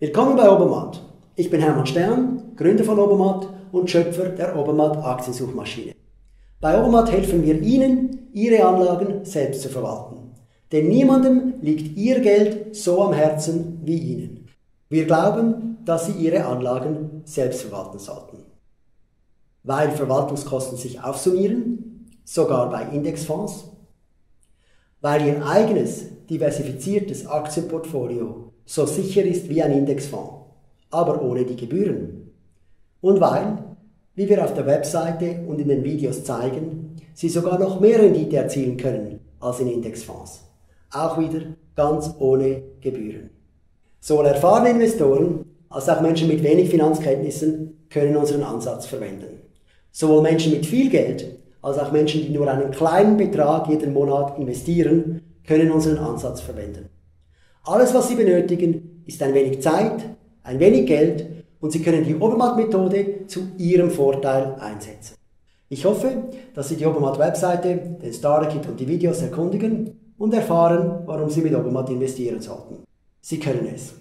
Willkommen bei Obermatt. Ich bin Hermann Stern, Gründer von Obermatt und Schöpfer der Obermatt Aktiensuchmaschine. Bei Obermatt helfen wir Ihnen, Ihre Anlagen selbst zu verwalten. Denn niemandem liegt Ihr Geld so am Herzen wie Ihnen. Wir glauben, dass Sie Ihre Anlagen selbst verwalten sollten. Weil Verwaltungskosten sich aufsummieren, sogar bei Indexfonds, weil Ihr eigenes diversifiziertes Aktienportfolio so sicher ist wie ein Indexfonds, aber ohne die Gebühren. Und weil, wie wir auf der Webseite und in den Videos zeigen, Sie sogar noch mehr Rendite erzielen können als in Indexfonds. Auch wieder ganz ohne Gebühren. Sowohl erfahrene Investoren als auch Menschen mit wenig Finanzkenntnissen können unseren Ansatz verwenden. Sowohl Menschen mit viel Geld als auch Menschen, die nur einen kleinen Betrag jeden Monat investieren, können unseren Ansatz verwenden. Alles, was Sie benötigen, ist ein wenig Zeit, ein wenig Geld und Sie können die Obermatt-Methode zu Ihrem Vorteil einsetzen. Ich hoffe, dass Sie die Obermatt-Webseite, den Starter-Kit und die Videos erkundigen und erfahren, warum Sie mit Obermatt investieren sollten. Sie können es.